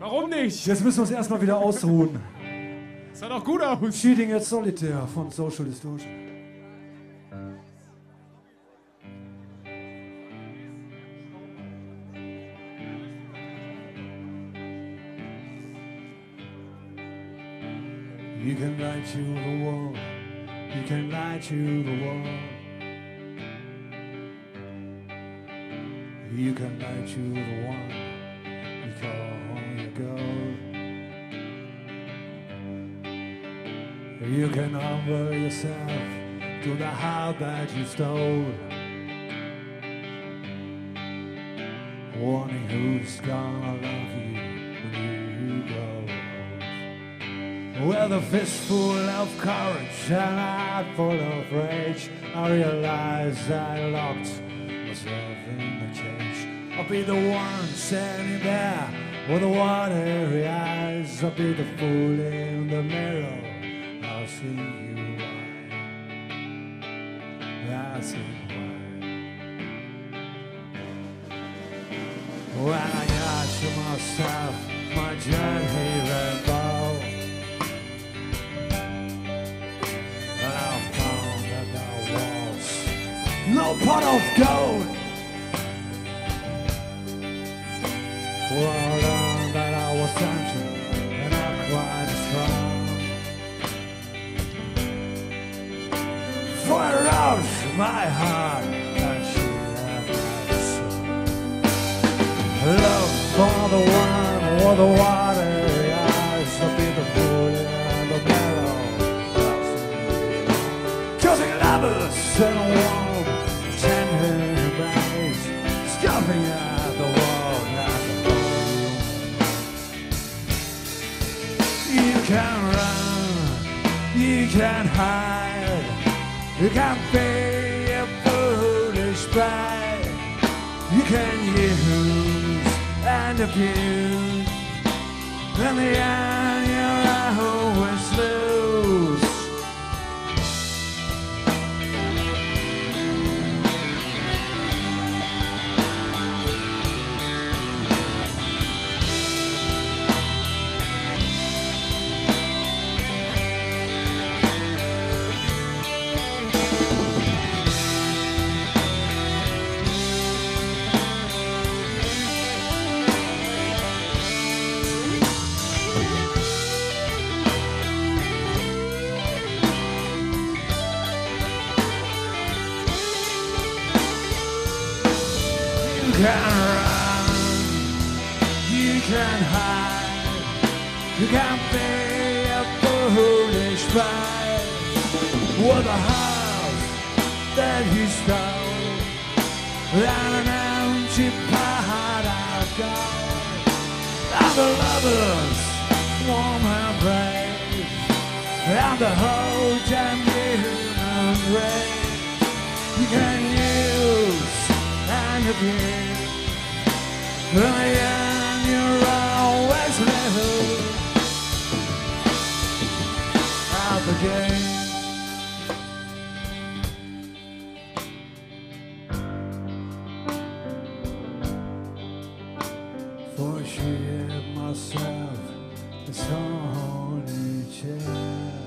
Warum nicht? Jetzt müssen wir uns erstmal wieder ausruhen. Sah doch gut aus. Cheating at Solitaire von Social Distortion. You can lie to the wall. You can lie to the wall. You can lie to the one you call You can humble yourself to the heart that you stole. Warning who's gonna love you when you go. With a fistful of courage and a heart full of rage, I realize I locked myself in the cage. I'll be the one standing there with the watery eyes. I'll be the fool in the mirror. See you why. I'll see why. When I got to myself, my journey rainbow. And I found that there was no pot of gold. Well, I learned that I was empty For my heart and she had my soul. Love for the one or the watery eyes the fool and the meadow. Causing lovers in a warm, tender embrace, scoffing at the world at the home. You can run, you can hide, you can be a foolish bride. You can use and abuse. In the end, can run, you can hide, you can be a foolish bride with a house that you stole. And an empty of gold and the lovers warm embrace. And the whole genuine race. You can use and abuse and you're always level out the game. For she and myself is only. Sure.